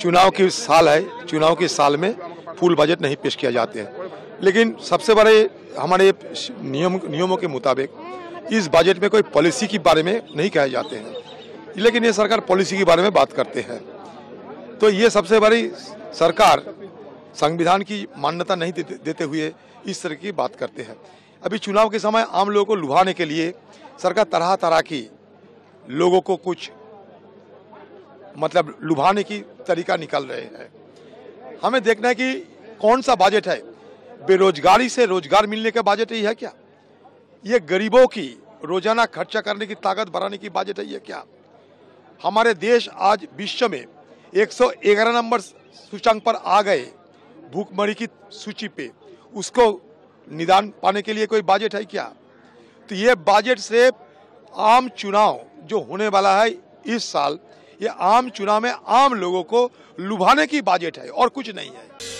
चुनाव की साल है चुनाव के साल में फुल बजट नहीं पेश किया जाते हैं। लेकिन सबसे बड़े हमारे नियम नियमों के मुताबिक इस बजट में कोई पॉलिसी के बारे में नहीं कहे जाते हैं। लेकिन ये सरकार पॉलिसी के बारे में बात करते हैं। तो ये सबसे बड़ी सरकार संविधान की मान्यता नहीं देते, देते हुए इस तरह की बात करते हैं। अभी चुनाव के समय आम लोगों को लुभाने के लिए सरकार तरह तरह की लोगों को कुछ मतलब लुभाने की तरीका निकल रहे हैं। हमें देखना है कि कौन सा बजट है। बेरोजगारी से रोज़गार मिलने का बजट ही है क्या? ये गरीबों की रोज़ाना खर्चा करने की ताकत बढ़ाने की बजट है ये क्या? हमारे देश आज विश्व में 111 नंबर सूचांक पर आ गए भूखमरी की सूची पे। उसको निदान पाने के लिए कोई बजट है क्या? तो ये बजट से आम चुनाव जो होने वाला है इस साल ये आम चुनाव में आम लोगों को लुभाने की बजट है और कुछ नहीं है।